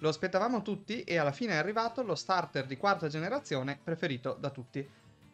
Lo aspettavamo tutti e alla fine è arrivato lo starter di quarta generazione preferito da tutti.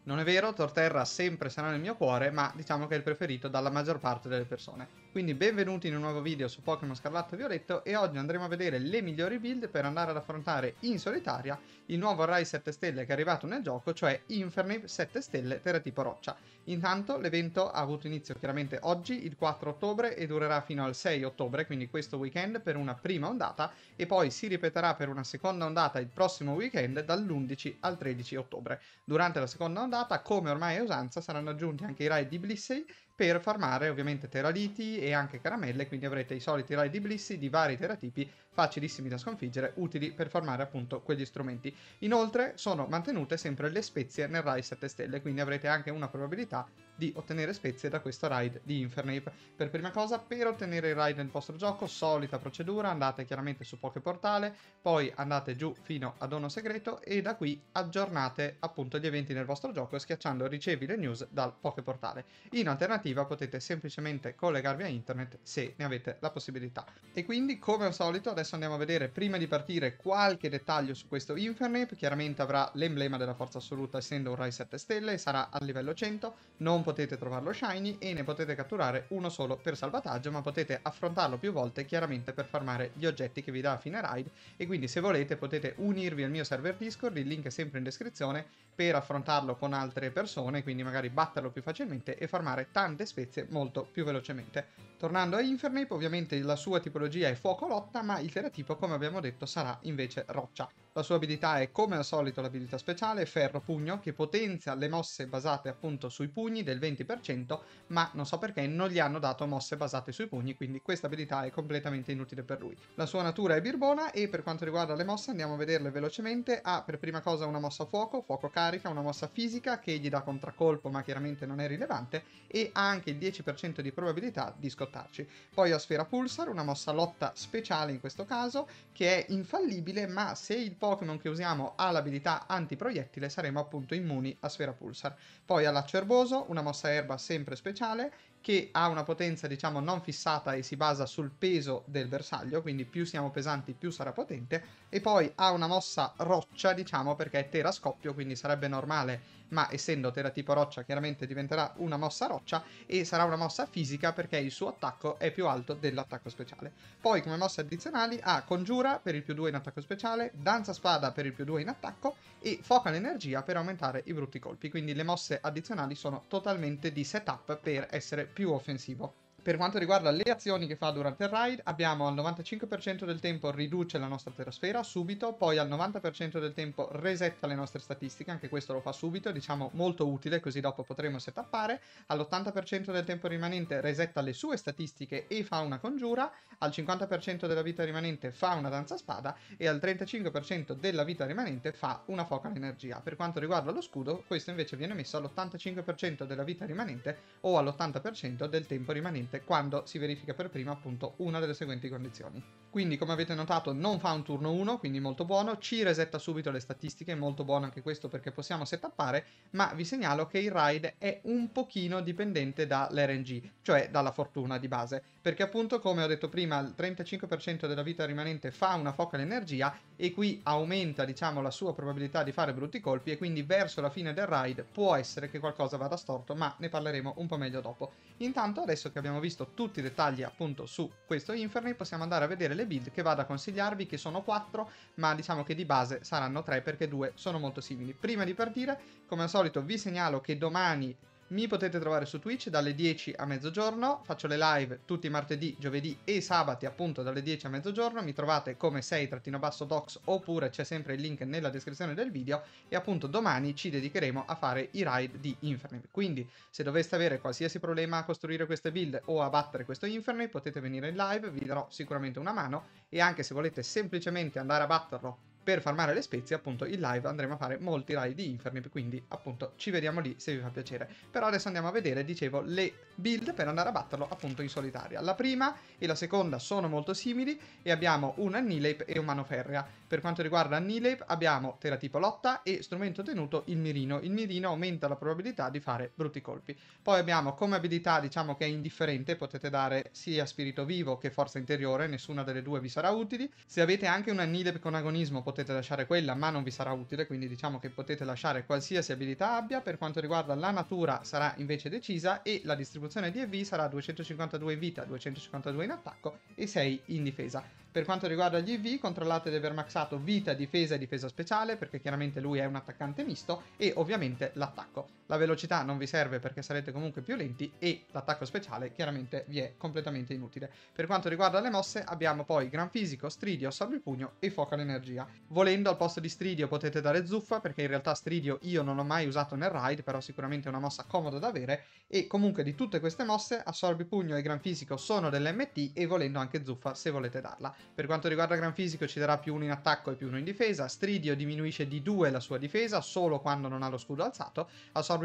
Non è vero, Torterra sempre sarà nel mio cuore, ma diciamo che è il preferito dalla maggior parte delle persone. Quindi benvenuti in un nuovo video su Pokémon Scarlatto e Violetto e oggi andremo a vedere le migliori build per andare ad affrontare in solitaria il nuovo Rai 7 stelle che è arrivato nel gioco, cioè Infernape 7 stelle teratipo roccia. Intanto l'evento ha avuto inizio chiaramente oggi, il 4 ottobre, e durerà fino al 6 ottobre, quindi questo weekend per una prima ondata, e poi si ripeterà per una seconda ondata il prossimo weekend dall'11 al 13 ottobre. Durante la seconda ondata, come ormai è usanza, saranno aggiunti anche i Rai di Blissey per farmare ovviamente teraliti e anche caramelle, quindi avrete i soliti Rai di Blissi di vari teratipi facilissimi da sconfiggere, utili per farmare appunto quegli strumenti. Inoltre sono mantenute sempre le spezie nel Rai 7 stelle, quindi avrete anche una probabilità di ottenere spezie da questo raid di Infernape. Per prima cosa, per ottenere il raid nel vostro gioco, solita procedura, andate chiaramente su Poképortale, poi andate giù fino a Dono Segreto e da qui aggiornate appunto gli eventi nel vostro gioco schiacciando ricevi le news dal Poképortale. In alternativa potete semplicemente collegarvi a internet se ne avete la possibilità. E quindi, come al solito, adesso andiamo a vedere prima di partire qualche dettaglio su questo Infernape. Chiaramente avrà l'emblema della forza assoluta essendo un Rai 7 stelle sarà a livello 100. Non potete trovarlo shiny e ne potete catturare uno solo per salvataggio, ma potete affrontarlo più volte chiaramente per farmare gli oggetti che vi dà a fine ride e quindi se volete potete unirvi al mio server Discord, il link è sempre in descrizione, per affrontarlo con altre persone, quindi magari batterlo più facilmente e farmare tante spezie molto più velocemente. Tornando a Infernape, ovviamente la sua tipologia è fuoco lotta, ma il teratipo, come abbiamo detto, sarà invece roccia. La sua abilità è, come al solito, l'abilità speciale, ferro pugno, che potenzia le mosse basate appunto sui pugni del 20%, ma non so perché non gli hanno dato mosse basate sui pugni, quindi questa abilità è completamente inutile per lui. La sua natura è birbona e per quanto riguarda le mosse andiamo a vederle velocemente. Ha per prima cosa una mossa fuoco, fuoco carica, una mossa fisica che gli dà contraccolpo ma chiaramente non è rilevante e ha anche il 10% di probabilità di scottarci. Poi ho Sfera Pulsar, una mossa lotta speciale in questo caso, che è infallibile, ma se il Pokémon che usiamo ha l'abilità antiproiettile saremo appunto immuni a Sfera Pulsar. Poi ha l'Acerboso, una mossa erba sempre speciale, che ha una potenza diciamo non fissata e si basa sul peso del bersaglio, quindi più siamo pesanti più sarà potente, e poi ha una mossa roccia diciamo perché è tera scoppio, quindi sarebbe normale ma essendo Terra tipo roccia chiaramente diventerà una mossa roccia e sarà una mossa fisica perché il suo attacco è più alto dell'attacco speciale. Poi come mosse addizionali ha Congiura per il più 2 in attacco speciale, Danza Spada per il più 2 in attacco e Foca l'energia per aumentare i brutti colpi, quindi le mosse addizionali sono totalmente di setup per essere più offensivo. Per quanto riguarda le azioni che fa durante il ride, abbiamo al 95% del tempo riduce la nostra terasfera subito, poi al 90% del tempo resetta le nostre statistiche, anche questo lo fa subito, diciamo molto utile, così dopo potremo setappare, all'80% del tempo rimanente resetta le sue statistiche e fa una congiura, al 50% della vita rimanente fa una danza spada e al 35% della vita rimanente fa una foca all'energia. Per quanto riguarda lo scudo, questo invece viene messo all'85% della vita rimanente o all'80% del tempo rimanente praticamente quando si verifica per prima appunto una delle seguenti condizioni. Quindi come avete notato non fa un turno 1, quindi molto buono, ci resetta subito le statistiche, molto buono anche questo perché possiamo setappare, ma vi segnalo che il ride è un pochino dipendente dall'RNG, cioè dalla fortuna di base, perché appunto come ho detto prima il 35% della vita rimanente fa una foca all'energia e qui aumenta diciamo la sua probabilità di fare brutti colpi e quindi verso la fine del ride può essere che qualcosa vada storto, ma ne parleremo un po' meglio dopo. Intanto adesso che abbiamo visto tutti i dettagli appunto su questo Inferni possiamo andare a vedere le build che vado a consigliarvi che sono 4 ma diciamo che di base saranno 3 perché 2 sono molto simili. Prima di partire come al solito vi segnalo che domani mi potete trovare su Twitch dalle 10 a mezzogiorno, faccio le live tutti i martedì, giovedì e sabati appunto dalle 10 a mezzogiorno, mi trovate come 6-docs oppure c'è sempre il link nella descrizione del video. E appunto domani ci dedicheremo a fare i ride di Infernape. Quindi se doveste avere qualsiasi problema a costruire queste build o a battere questo Infernape potete venire in live, vi darò sicuramente una mano. E anche se volete semplicemente andare a batterlo per farmare le spezie appunto in live andremo a fare molti raid di Infernip, quindi appunto ci vediamo lì se vi fa piacere. Però adesso andiamo a vedere, dicevo, le build per andare a batterlo appunto in solitaria. La prima e la seconda sono molto simili e abbiamo un Annihilape e un Manoferrea. Per quanto riguarda Annihilape abbiamo Teratipo Lotta e strumento tenuto il Mirino. Il Mirino aumenta la probabilità di fare brutti colpi. Poi abbiamo come abilità, diciamo che è indifferente, potete dare sia Spirito Vivo che Forza Interiore, nessuna delle due vi sarà utile. Se avete anche un Annihilape con agonismo potete lasciare quella, ma non vi sarà utile, quindi diciamo che potete lasciare qualsiasi abilità abbia. Per quanto riguarda la natura sarà invece decisa e la distribuzione di EV sarà 252 in vita, 252 in attacco e 6 in difesa. Per quanto riguarda gli EV, controllate di aver maxato vita, difesa e difesa speciale, perché chiaramente lui è un attaccante misto, e ovviamente l'attacco. La velocità non vi serve perché sarete comunque più lenti e l'attacco speciale chiaramente vi è completamente inutile. Per quanto riguarda le mosse abbiamo poi Gran Fisico, Stridio, Pugno e Fuoco all'energia. Volendo al posto di Stridio potete dare Zuffa perché in realtà Stridio io non l'ho mai usato nel raid, però sicuramente è una mossa comoda da avere e comunque di tutte queste mosse Pugno e Gran Fisico sono delle MT e volendo anche Zuffa se volete darla. Per quanto riguarda Gran Fisico ci darà più uno in attacco e più uno in difesa, Stridio diminuisce di 2 la sua difesa solo quando non ha lo scudo alzato,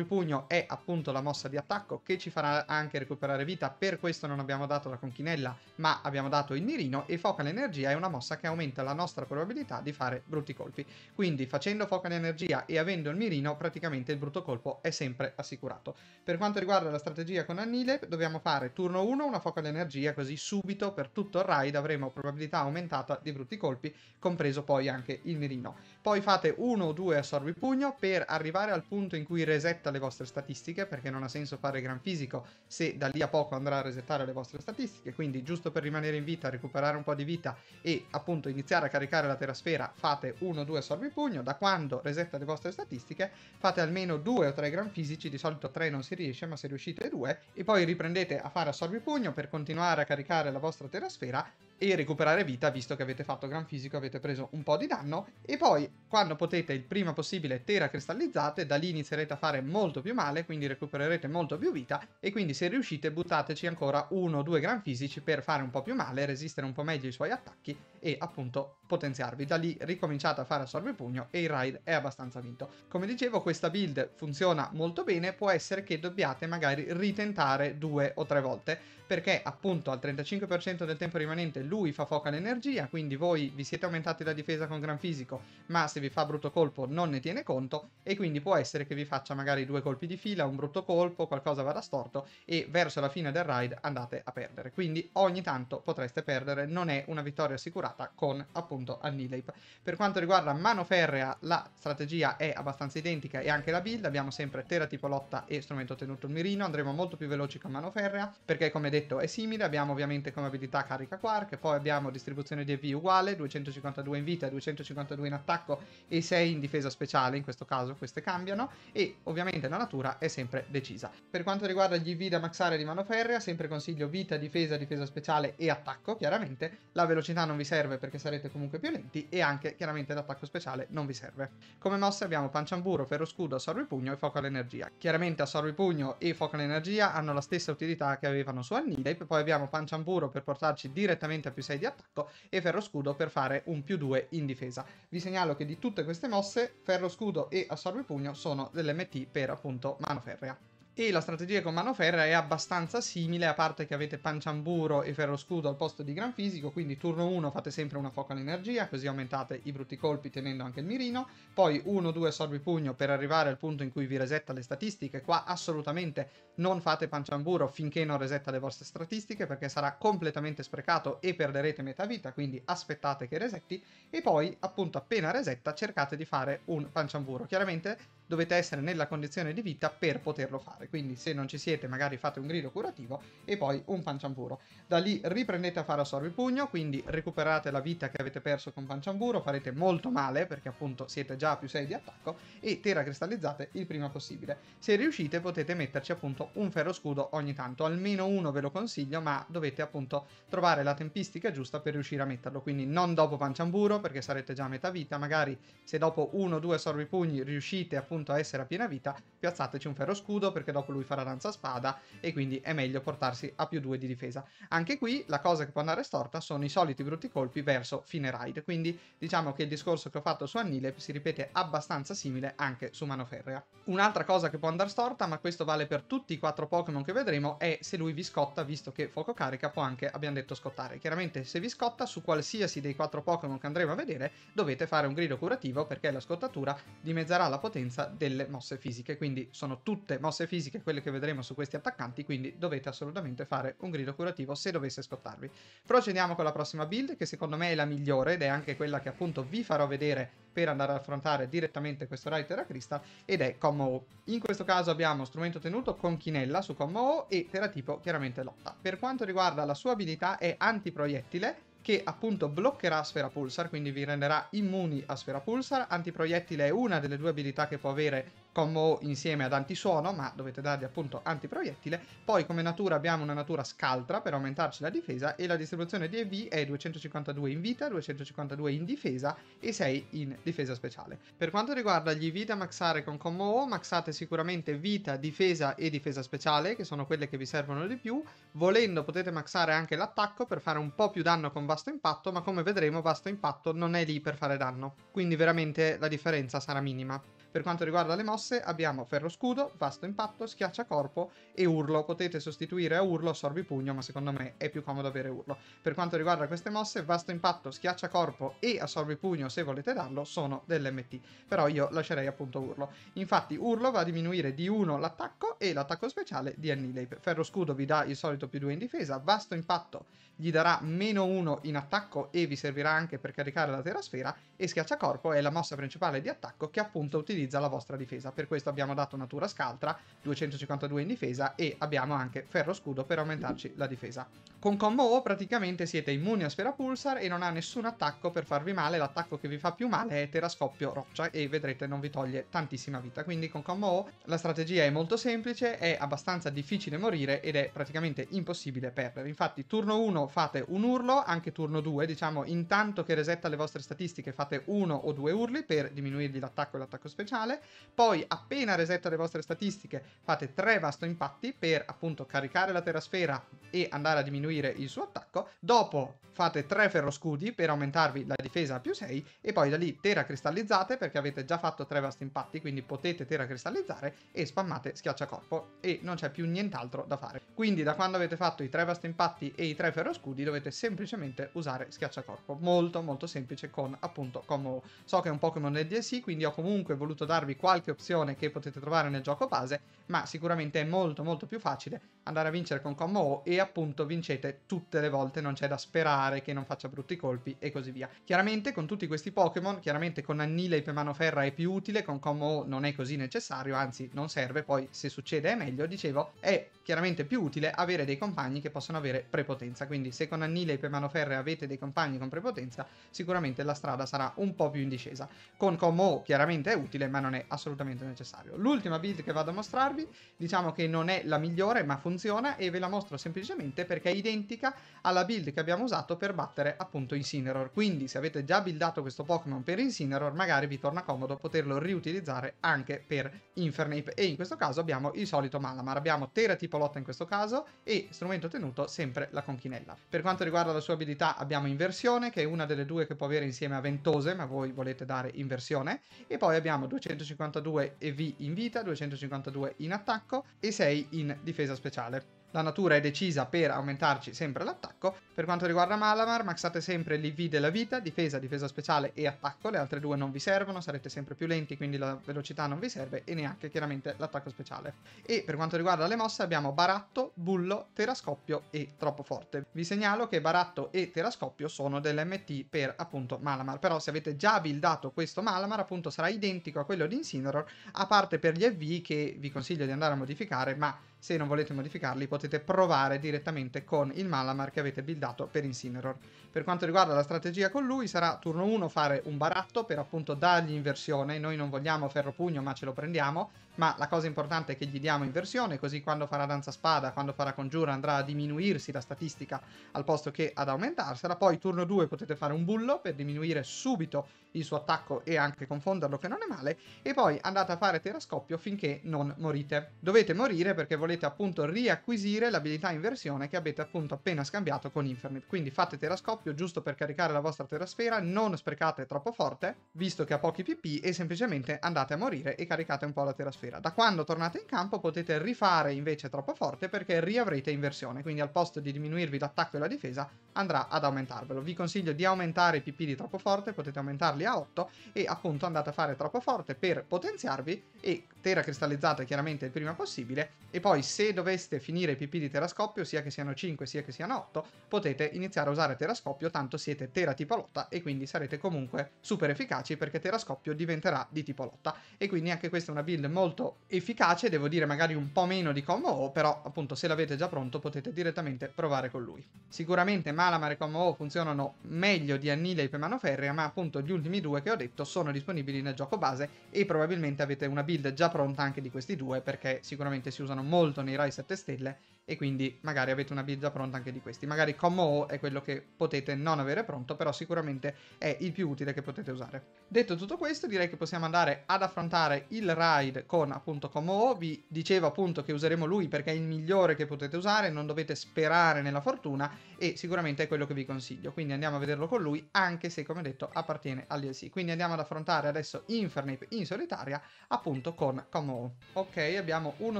Pugno è appunto la mossa di attacco che ci farà anche recuperare vita, per questo non abbiamo dato la conchinella ma abbiamo dato il mirino e Foca l'energia è una mossa che aumenta la nostra probabilità di fare brutti colpi. Quindi facendo Foca l'energia e avendo il mirino praticamente il brutto colpo è sempre assicurato. Per quanto riguarda la strategia con Annile dobbiamo fare turno 1 una Foca l'energia così subito per tutto il raid avremo probabilità aumentata di brutti colpi compreso poi anche il mirino. Poi fate 1 o 2 assorbi pugno per arrivare al punto in cui resetta le vostre statistiche perché non ha senso fare gran fisico se da lì a poco andrà a resettare le vostre statistiche. Quindi giusto per rimanere in vita recuperare un po' di vita e appunto iniziare a caricare la terasfera fate 1 o 2 assorbi pugno. Da quando resetta le vostre statistiche fate almeno 2 o 3 gran fisici. Di solito 3 non si riesce ma se riuscite 2 e poi riprendete a fare assorbi pugno per continuare a caricare la vostra terasfera e recuperare vita visto che avete fatto gran fisico, avete preso un po' di danno e poi quando potete il prima possibile tera cristallizzate, da lì inizierete a fare molto più male, quindi recupererete molto più vita e quindi se riuscite buttateci ancora uno o due gran fisici per fare un po' più male, resistere un po' meglio ai suoi attacchi e appunto potenziarvi. Da lì ricominciate a fare assorbe pugno e il raid è abbastanza vinto. Come dicevo questa build funziona molto bene, può essere che dobbiate magari ritentare due o tre volte perché appunto al 35% del tempo rimanente lui fa fuoco all'energia, quindi voi vi siete aumentati la difesa con gran fisico, ma se vi fa brutto colpo non ne tiene conto e quindi può essere che vi faccia magari due colpi di fila, un brutto colpo, qualcosa vada storto e verso la fine del raid andate a perdere. Quindi ogni tanto potreste perdere, non è una vittoria assicurata con appunto Annihilate. Per quanto riguarda Mano Ferrea la strategia è abbastanza identica e anche la build, abbiamo sempre Terra tipo lotta e strumento tenuto il mirino, andremo molto più veloci con Mano Ferrea perché come detto è simile, abbiamo ovviamente come abilità carica quark, poi abbiamo distribuzione di EV uguale, 252 in vita, 252 in attacco e 6 in difesa speciale, in questo caso queste cambiano, e ovviamente la natura è sempre decisa. Per quanto riguarda gli EV da maxare di mano ferrea, sempre consiglio vita, difesa, difesa speciale e attacco, chiaramente, la velocità non vi serve perché sarete comunque più lenti e anche chiaramente l'attacco speciale non vi serve. Come mosse abbiamo panciamburo, ferro scudo, assorbi pugno e fuoco all'energia. Chiaramente assorbi pugno e fuoco all'energia hanno la stessa utilità che avevano su Anni Nidape, poi abbiamo Panciamburo per portarci direttamente a più 6 di attacco e Ferro Scudo per fare un più 2 in difesa. Vi segnalo che di tutte queste mosse, Ferro Scudo e Assorbi Pugno sono delle MT per appunto mano ferrea e la strategia con mano ferrea è abbastanza simile, a parte che avete panciamburo e ferro scudo al posto di gran fisico, quindi turno 1 fate sempre una foca all'energia, così aumentate i brutti colpi tenendo anche il mirino, poi 1-2 assorbi pugno per arrivare al punto in cui vi resetta le statistiche, qua assolutamente non fate panciamburo finché non resetta le vostre statistiche perché sarà completamente sprecato e perderete metà vita, quindi aspettate che resetti. E poi appunto appena resetta cercate di fare un panciamburo. Chiaramente dovete essere nella condizione di vita per poterlo fare. Quindi se non ci siete magari fate un grido curativo e poi un panciamburo. Da lì riprendete a fare assorbi pugno, quindi recuperate la vita che avete perso con panciamburo, farete molto male perché appunto siete già a più 6 di attacco e tera cristallizzate il prima possibile. Se riuscite potete metterci appunto un ferro scudo ogni tanto, almeno uno ve lo consiglio, ma dovete appunto trovare la tempistica giusta per riuscire a metterlo, quindi non dopo panciamburo perché sarete già a metà vita, magari se dopo uno o due assorbi pugni riuscite appunto appunto a essere a piena vita, piazzateci un ferro scudo perché dopo lui farà danza spada e quindi è meglio portarsi a più 2 di difesa. Anche qui la cosa che può andare storta sono i soliti brutti colpi verso fine raid, quindi diciamo che il discorso che ho fatto su Annile si ripete abbastanza simile anche su Manoferrea. Un'altra cosa che può andare storta, ma questo vale per tutti i quattro Pokémon che vedremo, è se lui vi scotta, visto che fuoco carica può anche, abbiamo detto, scottare. Chiaramente se vi scotta su qualsiasi dei quattro Pokémon che andremo a vedere, dovete fare un grido curativo perché la scottatura dimezzerà la potenza delle mosse fisiche, quindi sono tutte mosse fisiche quelle che vedremo su questi attaccanti, quindi dovete assolutamente fare un grido curativo se dovesse scottarvi. Procediamo con la prossima build, che secondo me è la migliore ed è anche quella che appunto vi farò vedere per andare ad affrontare direttamente questo Writer a Crystal ed è Commo O. In questo caso abbiamo strumento tenuto con Chinella su Commo O e teratipo chiaramente lotta. Per quanto riguarda la sua abilità è antiproiettile che appunto bloccherà Sfera Pulsar, quindi vi renderà immuni a Sfera Pulsar. Antiproiettile è una delle due abilità che può avere combo insieme ad antisuono, ma dovete dargli appunto antiproiettile. Poi come natura abbiamo una natura scaltra per aumentarci la difesa e la distribuzione di EV è 252 in vita, 252 in difesa e 6 in difesa speciale. Per quanto riguarda gli EV da maxare con combo O, maxate sicuramente vita, difesa e difesa speciale, che sono quelle che vi servono di più. Volendo potete maxare anche l'attacco per fare un po' più danno con vasto impatto, ma come vedremo vasto impatto non è lì per fare danno. Quindi veramente la differenza sarà minima. Per quanto riguarda le mosse abbiamo ferro scudo, vasto impatto, schiaccia corpo e urlo. Potete sostituire a urlo assorbi pugno, ma secondo me è più comodo avere urlo. Per quanto riguarda queste mosse, vasto impatto, schiaccia corpo e assorbi pugno se volete darlo sono dell'MT. Però io lascerei appunto urlo. Infatti urlo va a diminuire di 1 l'attacco e l'attacco speciale di Annihilate. Ferro scudo vi dà il solito più 2 in difesa, vasto impatto gli darà meno 1 in attacco e vi servirà anche per caricare la terasfera e schiacciacorpo è la mossa principale di attacco che appunto utilizza la vostra difesa. Per questo abbiamo dato natura scaltra, 252 in difesa e abbiamo anche ferro scudo per aumentarci la difesa. Con combo O praticamente siete immuni a sfera pulsar e non ha nessun attacco per farvi male, l'attacco che vi fa più male è terascoppio roccia e vedrete non vi toglie tantissima vita. Quindi con combo O la strategia è molto semplice, è abbastanza difficile morire ed è praticamente impossibile perdere. Infatti turno 1 fate un urlo, anche turno 2, diciamo intanto che resetta le vostre statistiche fate uno o due urli per diminuirgli l'attacco e l'attacco speciale, poi appena resetta le vostre statistiche fate tre vasto impatti per appunto caricare la terasfera e andare a diminuire il suo attacco, dopo fate tre ferroscudi per aumentarvi la difesa a più 6 e poi da lì tera cristallizzate perché avete già fatto tre vasti impatti, quindi potete tera cristallizzare e spammate schiacciacorpo e non c'è più nient'altro da fare. Quindi da quando avete fatto i tre vasti impatti e i tre ferroscudi scudi dovete semplicemente usare schiacciacorpo. Molto molto semplice con appunto Combo. So che è un Pokémon del DLC, quindi ho comunque voluto darvi qualche opzione che potete trovare nel gioco base, ma sicuramente è molto molto più facile andare a vincere con Combo e appunto vincete tutte le volte, non c'è da sperare che non faccia brutti colpi e così via. Chiaramente con tutti questi Pokémon, chiaramente con Annile e Manoferra è più utile, con Combo non è così necessario, anzi non serve, poi se succede è meglio, dicevo, è chiaramente più utile avere dei compagni che possono avere prepotenza, quindi se con Annile e Manoferre avete dei compagni con prepotenza, sicuramente la strada sarà un po' più in discesa. Con Como chiaramente è utile, ma non è assolutamente necessario. L'ultima build che vado a mostrarvi, diciamo che non è la migliore, ma funziona e ve la mostro semplicemente perché è identica alla build che abbiamo usato per battere appunto Incineroar. Quindi se avete già buildato questo Pokémon per Incineroar, magari vi torna comodo poterlo riutilizzare anche per Infernape. E in questo caso abbiamo il solito Malamar. Abbiamo Tera tipo lotta in questo caso e strumento tenuto sempre la conchinella. Per quanto riguarda la sua abilità abbiamo inversione, che è una delle due che può avere insieme a Ventose, ma voi volete dare inversione. E poi abbiamo 252 EV in vita, 252 in attacco e 6 in difesa speciale. La natura è decisa per aumentarci sempre l'attacco. Per quanto riguarda Malamar, maxate sempre l'IV della vita, difesa, difesa speciale e attacco. Le altre due non vi servono, sarete sempre più lenti, quindi la velocità non vi serve e neanche chiaramente l'attacco speciale. E per quanto riguarda le mosse abbiamo Baratto, Bullo, Terascoppio e Troppo Forte. Vi segnalo che Baratto e Terascoppio sono dell'MT per appunto Malamar, però se avete già buildato questo Malamar appunto sarà identico a quello di Incineroar, a parte per gli EV che vi consiglio di andare a modificare, ma se non volete modificarli potete provare direttamente con il Malamar che avete buildato per Incineroar. Per quanto riguarda la strategia con lui sarà turno 1 fare un baratto per appunto dargli inversione, noi non vogliamo ferro pugno ma ce lo prendiamo, ma la cosa importante è che gli diamo inversione così quando farà danza spada, quando farà congiura andrà a diminuirsi la statistica al posto che ad aumentarsela, poi turno 2 potete fare un bullo per diminuire subito il suo attacco e anche confonderlo che non è male e poi andate a fare terascoppio finché non morite. Dovete morire perché volete appunto riacquisire l'abilità inversione che avete appunto appena scambiato con Infinite. Quindi fate terascoppio giusto per caricare la vostra terasfera, non sprecate troppo forte, visto che ha pochi PP e semplicemente andate a morire e caricate un po' la terasfera. Da quando tornate in campo potete rifare invece troppo forte perché riavrete inversione, quindi al posto di diminuirvi l'attacco e la difesa andrà ad aumentarvelo. Vi consiglio di aumentare i PP di troppo forte, potete aumentarli a 8 e appunto andate a fare troppo forte per potenziarvi e terra cristallizzata chiaramente il prima possibile e poi se doveste finire i PP di terascoppio, sia che siano 5 sia che siano 8, potete iniziare a usare terascoppio, tanto siete tera tipo lotta e quindi sarete comunque super efficaci perché terascoppio diventerà di tipo lotta e quindi anche questa è una build molto efficace, devo dire magari un po' meno di Combo O, però appunto se l'avete già pronto potete direttamente provare con lui. Sicuramente Malamar e Combo O funzionano meglio di Annihilate e Manoferria, ma appunto gli ultimi due che ho detto sono disponibili nel gioco base e probabilmente avete una build già pronta anche di questi due perché sicuramente si usano molto nei Rai 7 stelle e quindi magari avete una già pronta anche di questi. Magari Commo O è quello che potete non avere pronto, però sicuramente è il più utile che potete usare. Detto tutto questo, direi che possiamo andare ad affrontare il raid con appunto Commo O. Vi dicevo appunto che useremo lui perché è il migliore che potete usare, non dovete sperare nella fortuna e sicuramente è quello che vi consiglio. Quindi andiamo a vederlo con lui, anche se come detto appartiene all'ILC. Quindi andiamo ad affrontare adesso Infernape in solitaria, appunto con Commo O. Ok, abbiamo uno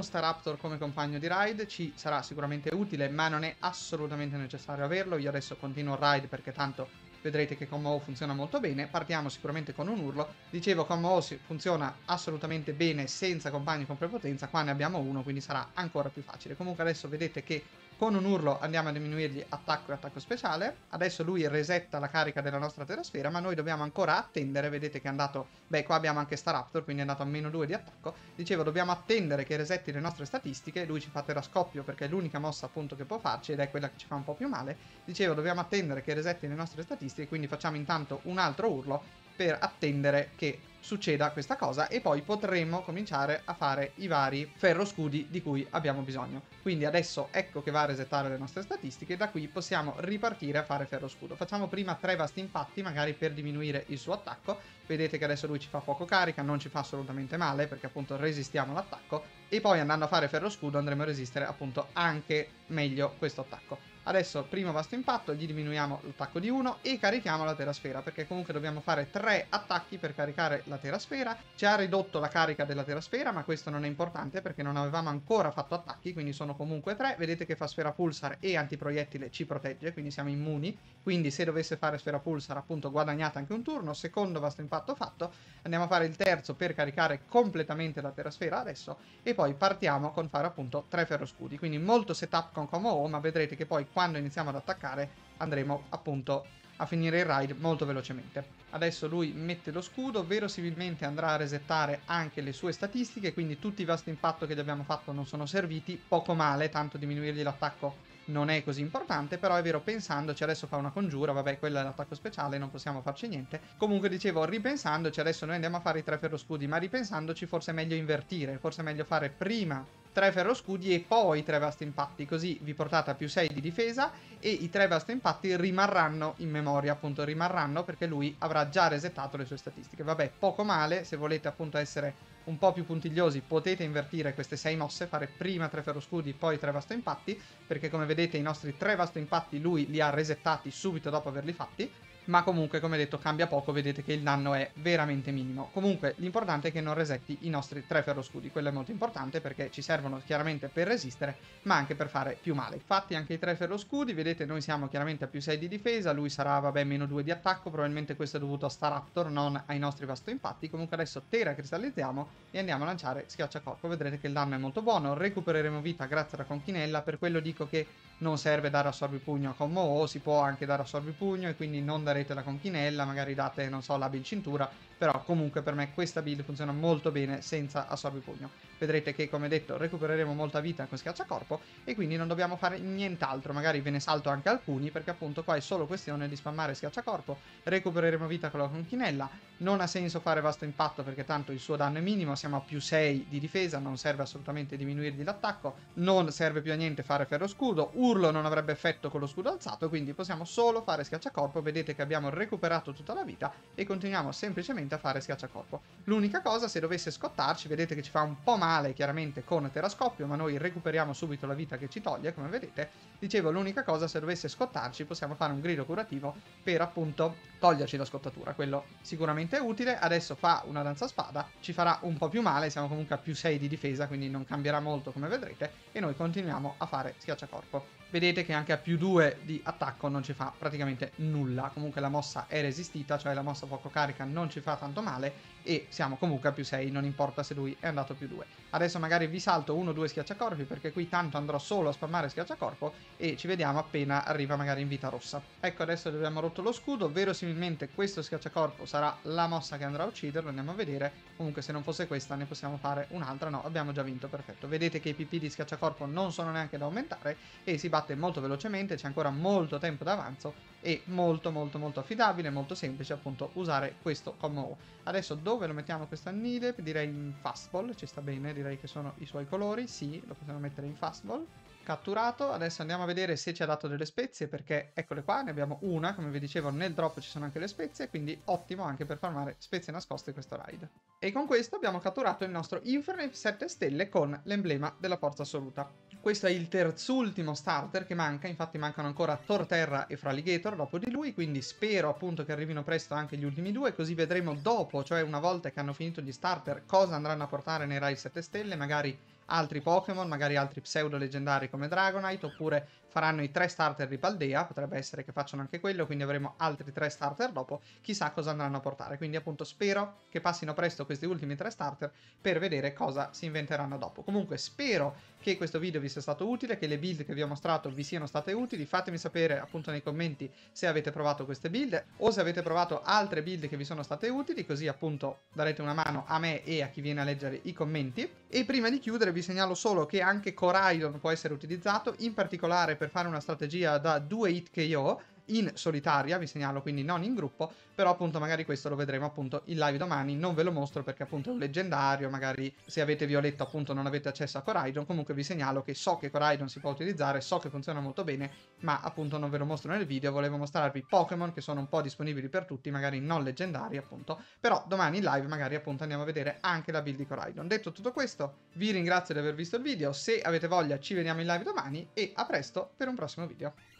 Staraptor come compagno di raid, ci sarà sicuramente utile, ma non è assolutamente necessario averlo. Io adesso continuo il ride perché tanto vedrete che con Mo funziona molto bene. Partiamo sicuramente con un urlo. Dicevo, con Mo funziona assolutamente bene senza compagni con prepotenza, qua ne abbiamo uno, quindi sarà ancora più facile. Comunque adesso vedete che con un urlo andiamo a diminuirgli attacco e attacco speciale. Adesso lui resetta la carica della nostra terasfera, ma noi dobbiamo ancora attendere. Vedete che è andato... Beh, qua abbiamo anche Staraptor, quindi è andato a meno 2 di attacco. Dicevo, dobbiamo attendere che resetti le nostre statistiche. Lui ci fa terascoppio perché è l'unica mossa appunto che può farci ed è quella che ci fa un po' più male. Dicevo, dobbiamo attendere che resetti le nostre statistiche, quindi facciamo intanto un altro urlo per attendere che succeda questa cosa e poi potremo cominciare a fare i vari ferroscudi di cui abbiamo bisogno. Quindi adesso ecco che va a resettare le nostre statistiche da qui possiamo ripartire a fare ferroscudo. Facciamo prima tre vasti impatti magari per diminuire il suo attacco. Vedete che adesso lui ci fa poco carica, non ci fa assolutamente male perché appunto resistiamo l'attacco e poi andando a fare ferroscudo andremo a resistere appunto anche meglio questo attacco. Adesso, primo vasto impatto, gli diminuiamo l'attacco di 1 e carichiamo la terasfera, perché comunque dobbiamo fare 3 attacchi per caricare la terasfera. Ci ha ridotto la carica della terasfera, ma questo non è importante perché non avevamo ancora fatto attacchi, quindi sono comunque 3. Vedete che fa sfera pulsar e antiproiettile ci protegge, quindi siamo immuni. Quindi se dovesse fare sfera pulsar, appunto, guadagnate anche un turno. Secondo vasto impatto fatto. Andiamo a fare il terzo per caricare completamente la terasfera adesso. E poi partiamo con fare appunto 3 ferroscudi. Quindi molto setup con Como ma vedrete che poi quando iniziamo ad attaccare andremo appunto a finire il raid molto velocemente. Adesso lui mette lo scudo, verosimilmente andrà a resettare anche le sue statistiche, quindi tutti i vasti impatto che gli abbiamo fatto non sono serviti, poco male, tanto diminuirgli l'attacco non è così importante, però è vero pensandoci adesso fa una congiura, vabbè quella è l'attacco speciale, non possiamo farci niente. Comunque dicevo, ripensandoci adesso noi andiamo a fare i tre ferroscudi, ma ripensandoci forse è meglio invertire, forse è meglio fare prima tre ferroscudi e poi tre vasti impatti, così vi portate a più 6 di difesa e i tre vasti impatti rimarranno in memoria, appunto rimarranno perché lui avrà già resettato le sue statistiche. Vabbè, poco male, se volete appunto essere un po' più puntigliosi potete invertire queste 6 mosse, fare prima tre ferroscudi, poi tre vasto impatti, perché come vedete i nostri tre vasto impatti lui li ha resettati subito dopo averli fatti, ma comunque come detto cambia poco, vedete che il danno è veramente minimo. Comunque l'importante è che non resetti i nostri tre ferroscudi, quello è molto importante perché ci servono chiaramente per resistere, ma anche per fare più male. Fatti anche i tre ferroscudi, vedete noi siamo chiaramente a più 6 di difesa, lui sarà vabbè meno 2 di attacco, probabilmente questo è dovuto a Staraptor, non ai nostri vasto impatti. Comunque adesso Tera cristallizziamo e andiamo a lanciare schiacciacorpo, vedrete che il danno è molto buono, recupereremo vita grazie alla conchinella, per quello dico che non serve dare assorbipugno a Commo, si può anche dare assorbipugno e quindi non darete la conchinella, magari date, non so, l'ab in cintura, però comunque per me questa build funziona molto bene senza assorbipugno. Vedrete che come detto recupereremo molta vita con schiacciacorpo e quindi non dobbiamo fare nient'altro, magari ve ne salto anche alcuni perché appunto qua è solo questione di spammare schiacciacorpo, recupereremo vita con la conchinella, non ha senso fare vasto impatto perché tanto il suo danno è minimo, siamo a più 6 di difesa, non serve assolutamente diminuirgli l'attacco, non serve più a niente fare ferro scudo, l'urlo non avrebbe effetto con lo scudo alzato, quindi possiamo solo fare schiacciacorpo. Vedete che abbiamo recuperato tutta la vita e continuiamo semplicemente a fare schiacciacorpo. L'unica cosa, se dovesse scottarci, vedete che ci fa un po' male chiaramente con terascoppio, ma noi recuperiamo subito la vita che ci toglie, come vedete. Dicevo, l'unica cosa, se dovesse scottarci, possiamo fare un grido curativo per appunto toglierci la scottatura. Quello sicuramente è utile. Adesso fa una danza spada, ci farà un po' più male, siamo comunque a più 6 di difesa, quindi non cambierà molto come vedrete. E noi continuiamo a fare schiacciacorpo vedete che anche a più 2 di attacco non ci fa praticamente nulla. Comunque la mossa è resistita, cioè la mossa poco carica non ci fa tanto male e siamo comunque a più 6, non importa se lui è andato a più 2. Adesso magari vi salto 1-2 schiacciacorpi perché qui tanto andrò solo a spammare schiacciacorpo e ci vediamo appena arriva magari in vita rossa. Ecco adesso abbiamo rotto lo scudo, verosimilmente questo schiacciacorpo sarà la mossa che andrà a ucciderlo, andiamo a vedere. Comunque se non fosse questa ne possiamo fare un'altra, no abbiamo già vinto, perfetto. Vedete che i PP di schiacciacorpo non sono neanche da aumentare e si batte molto velocemente, c'è ancora molto tempo d'avanzo e molto molto molto affidabile, molto semplice appunto usare questo combo. Adesso dove lo mettiamo questo annide? Direi in fastball, ci sta bene, direi che sono i suoi colori, sì, lo possiamo mettere in fastball catturato. Adesso andiamo a vedere se ci ha dato delle spezie, perché eccole qua, ne abbiamo una, come vi dicevo nel drop ci sono anche le spezie, quindi ottimo anche per farmare spezie nascoste questo raid. E con questo abbiamo catturato il nostro Inferno 7 stelle con l'emblema della forza assoluta. Questo è il terzultimo starter che manca, infatti mancano ancora Torterra e Fraligator dopo di lui, quindi spero appunto che arrivino presto anche gli ultimi due, così vedremo dopo, cioè una volta che hanno finito gli starter, cosa andranno a portare nei raid 7 stelle, magari altri Pokémon, magari altri pseudo leggendari come Dragonite, oppure faranno i tre starter di Paldea, potrebbe essere che facciano anche quello, quindi avremo altri tre starter dopo, chissà cosa andranno a portare. Quindi appunto spero che passino presto questi ultimi tre starter per vedere cosa si inventeranno dopo. Comunque spero che questo video vi sia stato utile, che le build che vi ho mostrato vi siano state utili, fatemi sapere appunto nei commenti se avete provato queste build o se avete provato altre build che vi sono state utili, così appunto darete una mano a me e a chi viene a leggere i commenti. E prima di chiudere vi segnalo solo che anche Coraidon può essere utilizzato, in particolare per fare una strategia da 2 hit KO in solitaria, vi segnalo quindi non in gruppo, però appunto magari questo lo vedremo appunto in live domani, non ve lo mostro perché appunto è un leggendario, magari se avete Violetto appunto non avete accesso a Coraidon, comunque vi segnalo che so che Coraidon si può utilizzare, so che funziona molto bene, ma appunto non ve lo mostro nel video, volevo mostrarvi Pokémon che sono un po' disponibili per tutti, magari non leggendari appunto, però domani in live magari appunto andiamo a vedere anche la build di Coraidon. Detto tutto questo, vi ringrazio di aver visto il video, se avete voglia ci vediamo in live domani e a presto per un prossimo video.